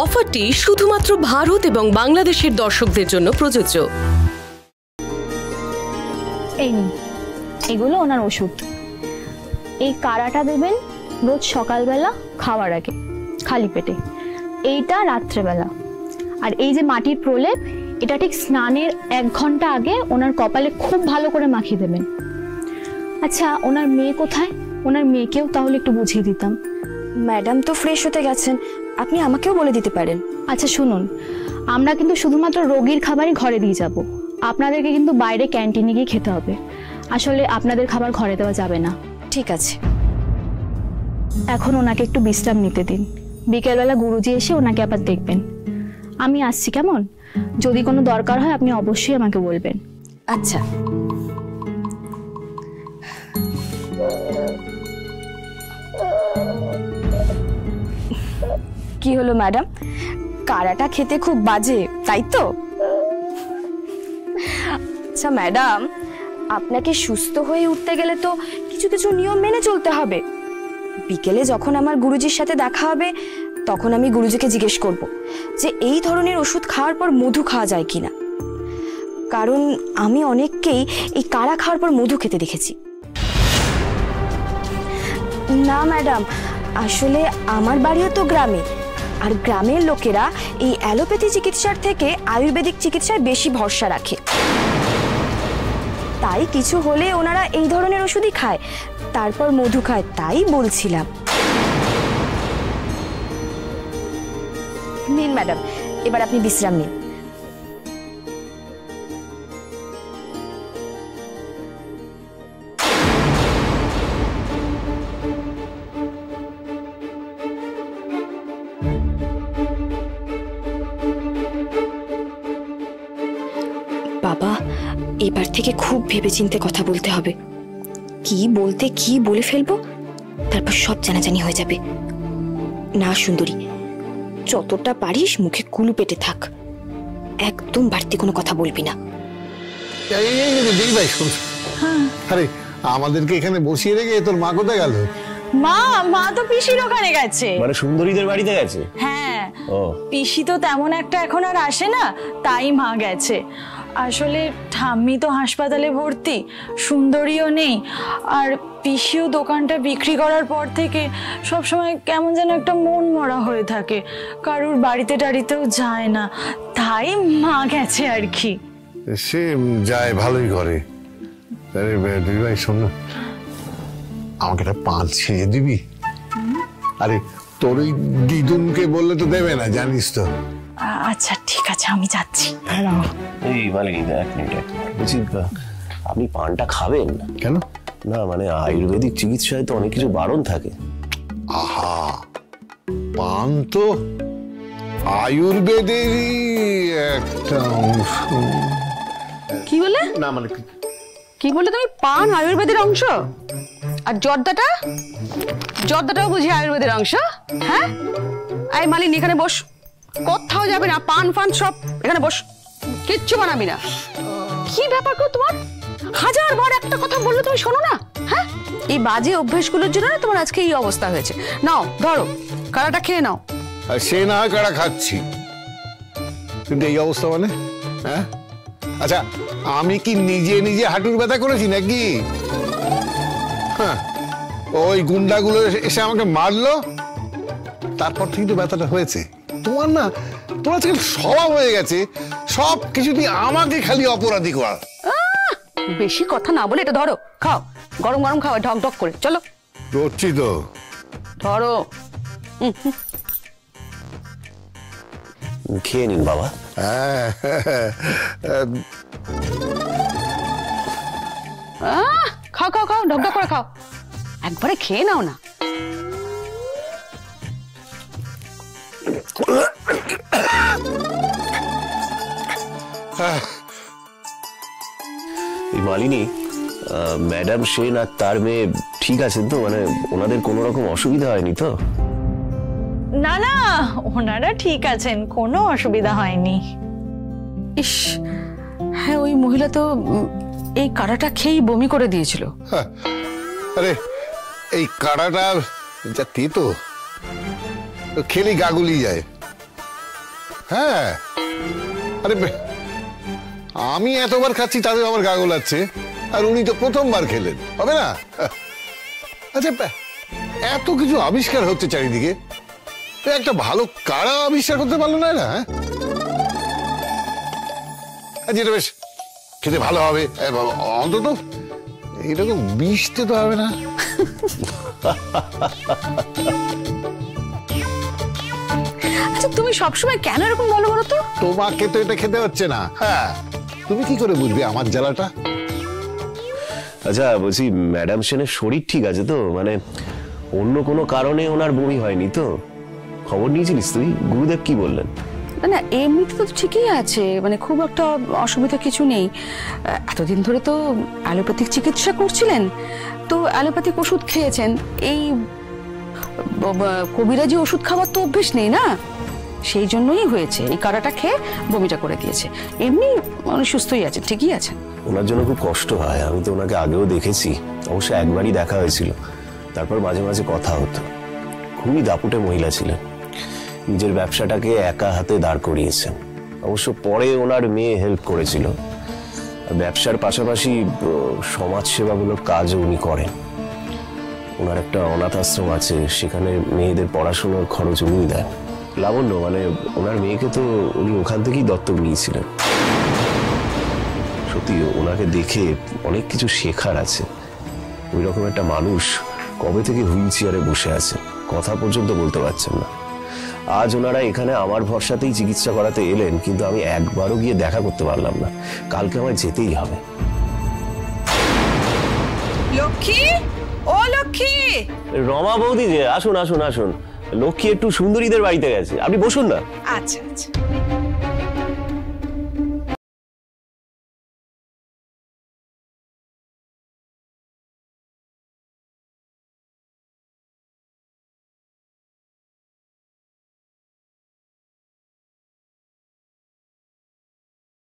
অফারটি শুধুমাত্র ভারত এবং বাংলাদেশের দর্শকদের জন্য প্রযোজ্য। এই এগুলো ওনার ওষুধ। এই কারাটা দেবেন রোজ সকালবেলা খাওয়ার আগে, খালি পেটে। এইটা রাত্রেবেলা। আর এই যে মাটির প্রলেপ, এটা ঠিক স্নানের এক ঘণ্টা আগে ওনার কপালে খুব ভালো করে মাখিয়ে দেবেন। আচ্ছা ওনার মেয়ে কোথায়? ওনার মেয়েকেও তাহলে একটু বুঝিয়ে দিতাম। ম্যাডাম তো ফ্রেশ হতে গেছেন আপনি আমাকেও বলে দিতে পারেন। আচ্ছা শুনুন আমরা কিন্তু শুধুমাত্র রোগীর খাবারই ঘরে দিয়ে যাব। আপনাদেরকে কিন্তু বাইরে ক্যান্টিনে গিয়ে খেতে হবে। আসলে আপনাদের খাবার ঘরে দেওয়া যাবে না। ঠিক আছে। এখন ওনাকে একটু বিশ্রাম নিতে দিন। বিকেলবেলা গুরুজি এসে ওনাকে আবার দেখবেন। আমি আসছি কেমন? যদি কোনো দরকার হয় আপনি অবশ্যই আমাকে বলবেন। আচ্ছা। কি হলো ম্যাডাম কারাটা খেতে খুব বাজে, তাই তো? আচ্ছা ম্যাডাম আপনাকে সুস্থ হয়ে উঠতে গেলে তো কিছু কিছু নিয়ম মেনে চলতে হবে। বিকেলে যখন আমার গুরুজির সাথে দেখা হবে, তখন আমি গুরুজিকে জিজ্ঞেস করব যে, এই ধরনের ওষুধ খাওয়ার পর মধু খাওয়া যায় কিনা? কারণ আমি অনেককেই এই কারা খাওয়ার পর মধু খেতে দেখেছি। না ম্যাডাম আসলে আমার বাড়িও তো গ্রামে আর গ্রামের লোকেরা এই অ্যালোপ্যাথি চিকিৎসার থেকে আয়ুর্বেদিক চিকিৎসায় বেশি ভরসা রাখে। তাই কিছু হলে ওনারা এই ধরনের ওষুধই খায়। তারপর মধু খায়, তাই বলছিলাম। নিন ম্যাডাম, এবার আপনি বিশ্রাম নিন। বাবা এবার থেকে খুব ভেবেচিন্তে কথা বলতে হবে। কি বলতে কি বলে ফেলব? তারপর সব জানাজানি হয়ে যাবে। না সুন্দরী যতটা পারিস মুখে কুলু পেটে থাক। একদম বাড়তি কোনো কথা বলবি না। শোন। আরে আমাদেরকে এখানে বসিয়ে রেখে তোর মা কোথায় গেল? মা মা তো পিসির ওখানে গেছে। মানে সুন্দরীদের বাড়িতে গেছে? হ্যাঁ। পিসি তো তেমন একটা এখন আর আসে না তাই মা গেছে। আসলে ঠাম্মি তো হাসপাতালে ভর্তি সুন্দরীও নেই। আর পিসিও দোকানটা বিক্রি করার পর থেকে সব সময় কেমন যেন একটা মন মরা হয়ে থাকে। কারুর বাড়িতে টাড়িতেও যায় না। তাই মা গেছে আর কি। সে যায় ভালোই করে। আরে বে, দিদি ভাই শোন আমাকে একটা পাঁচ ছিঁড়ে দিবি? আরে তোর ওই দিদুনকে বললে তো দেবে না জানিস তো। আচ্ছা ঠিক আছে আমি যাচ্ছি। দাঁড়াও এই মালিনী এক মিনিট এক মিনিট। বলছি আপনি পানটা খাবেন? কেন? না মানে আয়ুর্বেদিক চিকিৎসায় তো অনেক কিছু বারণ থাকে। আহা পান তো আয়ুর্বেদেরই একটা অংশ। কি বলে? না মানে কি বলে তুমি? পান আয়ুর্বেদের অংশ? আর জর্দাটা? জর্দাটাও বুঝি আয়ুর্বেদের অংশ? হ্যাঁ? এই মালিনী এখানে বস। কোথাও যাবে না, পান ফান সব এখানে বস। কিচ্ছু বানাবি না। কি ব্যাপার গো তোমার? হাজার বার একটা কথা বললে তুমি শোনো না হ্যাঁ? এই বাজে অভ্যেসগুলোর জন্য না তোমার আজকে এই অবস্থা হয়েছে। নাও, ধরো, কারাটা খেয়ে নাও। আর সে না কারা খাচ্ছি। কিন্তু এই অবস্থা মানে হ্যাঁ? আচ্ছা আমি কি নিজে নিজে হাঁটুর ব্যথা করেছি নাকি? হ্যাঁ ওই গুন্ডাগুলো এসে আমাকে মারলো, তারপর থেকে তো ব্যথাটা হয়েছে। তোমার না তোমার আজকাল স্বভাব হয়ে গেছে। সব কিছু দিয়ে আমাকে খালি অপরাধী করা। বেশি কথা না বলে এটা ধরো খাও। গরম গরম খাও ঢক ঢক করে চলো। করছি তো ধরো খেয়ে নিন বাবা। হ্যাঁ। খাও খাও খাও ঢক ঢক করে খাও। একবারে খেয়ে নাও না। এই মালিনী ম্যাডাম সেন আর তার মেয়ে ঠিক আছেন তো? মানে ওনাদের কোনো রকম অসুবিধা হয়নি তো? না না ওনারা ঠিক আছেন কোনো অসুবিধা হয়নি। ইস হ্যাঁ ওই মহিলা তো এই কাড়াটা খেয়েই বমি করে দিয়েছিল। হ্যাঁ। আরে এই কাড়াটা যা তেতো তো খেলেই গাগুলি যায়। হ্যাঁ। আরে আমি এতবার খাচ্ছি তাদের আমার গা গোলাচ্ছে। আর উনি তো প্রথমবার খেলেন। হবে না? আচ্ছা এত কিছু আবিষ্কার হচ্ছে চারিদিকে। একটা ভালো কারা আবিষ্কার করতে পারল না এরা হ্যাঁ? যেটা বেশ, খেতে ভালো হবে। অন্তত এরকম বিষতে তো হবে না। আচ্ছা তুমি সবসময় কেন এরকম বলো বলো তো? তোমাকে তো এটা খেতে হচ্ছে না। হ্যাঁ। তুমি কি করে বুঝবে আমার জ্বালাটা? আচ্ছা বলছি ম্যাডাম সেনের শরীর ঠিক আছে তো? মানে অন্য কোনো কারণে ওনার বমি হয়নি তো? খবর নিয়েছিলিস তুই? গুরুদেব কি বললেন? না না এমনিতে তো ঠিকই আছে। মানে খুব একটা অসুবিধা কিছু নেই। এতদিন ধরে তো অ্যালোপ্যাথিক চিকিৎসা করছিলেন। তো অ্যালোপ্যাথিক ওষুধ খেয়েছেন। এই কবিরাজি ওষুধ খাওয়ার তো অভ্যেস নেই না? সেই জন্যই হয়েছে। এই কারাটা খেয়ে বমিটা করে দিয়েছে। এমনি উনি সুস্থই আছে, ঠিকই আছে। ওনার জন্য খুব কষ্ট হয়। আমি তো ওনাকে আগেও দেখেছি। অবশ্য একবারই দেখা হয়েছিল। তারপর মাঝে মাঝে কথা হতো। খুবই দাপুটে মহিলা ছিলেন। নিজের ব্যবসাটাকে একা হাতে দাঁড় করিয়েছেন। অবশ্য পরে ওনার মেয়ে হেল্প করেছিল। ব্যবসার পাশাপাশি সমাজসেবামূলক কাজও উনি করেন। ওনার একটা অনাথ আশ্রম আছে। সেখানে মেয়েদের পড়াশোনার খরচ উনি দেন। লাবণ্য মানে ওনার মেয়েকে তো উনি ওখান থেকেই দত্তক নিয়েছিলেন। সত্যি ওনাকে দেখে অনেক কিছু শেখার আছে। ওই রকম একটা মানুষ কবে থেকে হুইল চেয়ারে বসে আছে কথা পর্যন্ত বলতে পারছেন না। আজ ওনারা এখানে আমার ভরসাতেই চিকিৎসা করাতে এলেন কিন্তু আমি একবারও গিয়ে দেখা করতে পারলাম না। কালকে আমার যেতেই হবে। লক্ষ্মী? ও লক্ষ্মী! রমা বৌদি যে আসুন আসুন আসুন। লক্ষ্মী একটু সুন্দরীদের বাড়িতে গেছে। আপনি বসুন না। আচ্ছা আচ্ছা।